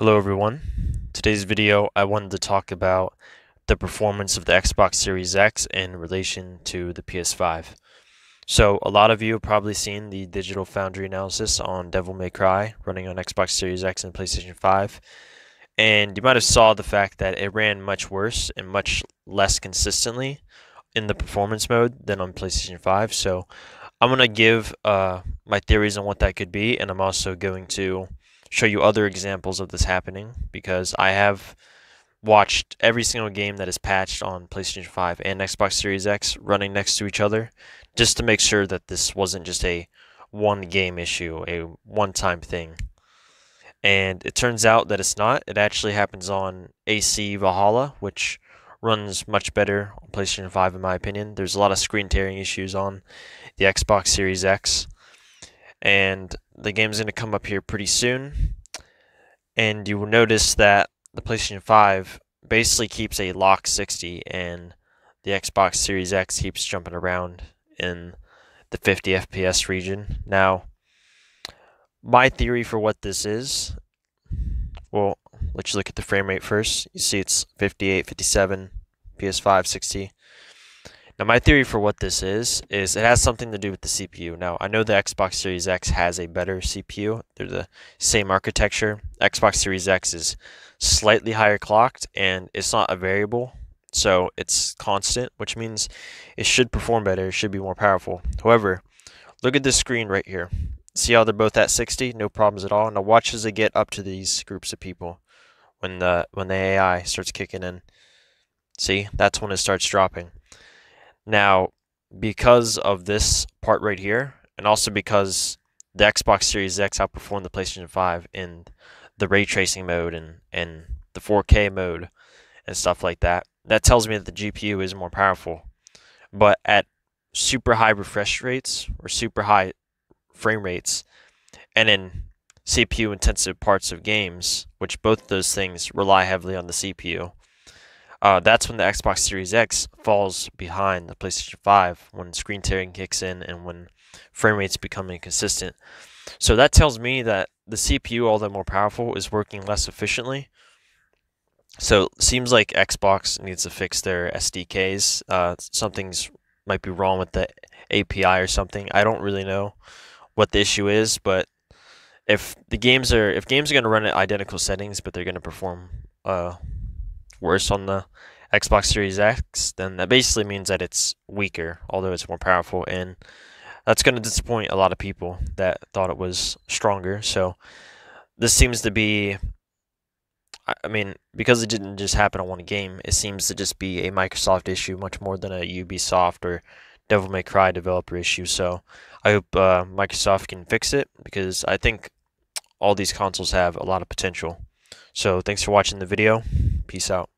Hello everyone. Today's video I wanted to talk about the performance of the Xbox Series X in relation to the PS5. So a lot of you have probably seen the Digital Foundry analysis on Devil May Cry running on Xbox Series X and PlayStation 5. And you might have saw the fact that it ran much worse and much less consistently in the performance mode than on PlayStation 5. So I'm going to give uh, my theories on what that could be and I'm also going to show you other examples of this happening because I have watched every single game that is patched on PlayStation 5 and Xbox Series X running next to each other just to make sure that this wasn't just a one game issue, a one time thing. And it turns out that it's not. It actually happens on AC Valhalla, which runs much better on PlayStation 5 in my opinion. There's a lot of screen tearing issues on the Xbox Series X and the game's going to come up here pretty soon. And you will notice that the PlayStation 5 basically keeps a lock 60 and the Xbox Series X keeps jumping around in the 50 FPS region. Now, my theory for what this is, well, let's look at the frame rate first. You see it's 58, 57, PS5 60. Now, my theory for what this is, is it has something to do with the CPU. Now, I know the Xbox Series X has a better CPU. They're the same architecture. Xbox Series X is slightly higher clocked, and it's not a variable, so it's constant, which means it should perform better. It should be more powerful. However, look at this screen right here. See how they're both at 60? No problems at all. Now watch as they get up to these groups of people when the, when the AI starts kicking in. See, that's when it starts dropping. Now, because of this part right here, and also because the Xbox Series X outperformed the PlayStation 5 in the ray tracing mode and, and the 4K mode and stuff like that, that tells me that the GPU is more powerful. But at super high refresh rates or super high frame rates, and in CPU intensive parts of games, which both those things rely heavily on the CPU, uh, that's when the Xbox Series X falls behind the PlayStation 5 when screen tearing kicks in and when frame rates become inconsistent. So that tells me that the CPU, although more powerful, is working less efficiently. So it seems like Xbox needs to fix their SDKs. Uh, something's might be wrong with the API or something. I don't really know what the issue is, but if the games are if games are going to run at identical settings, but they're going to perform uh, worse on the Xbox Series X, then that basically means that it's weaker, although it's more powerful, and that's going to disappoint a lot of people that thought it was stronger. So this seems to be, I mean, because it didn't just happen on one game, it seems to just be a Microsoft issue much more than a Ubisoft or Devil May Cry developer issue. So I hope uh, Microsoft can fix it because I think all these consoles have a lot of potential. So thanks for watching the video. Peace out.